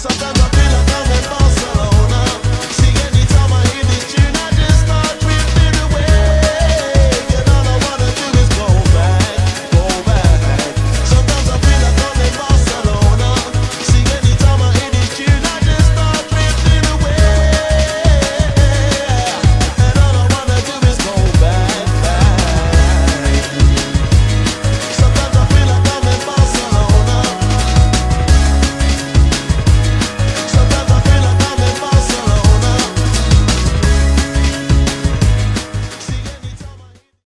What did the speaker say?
Sometimes I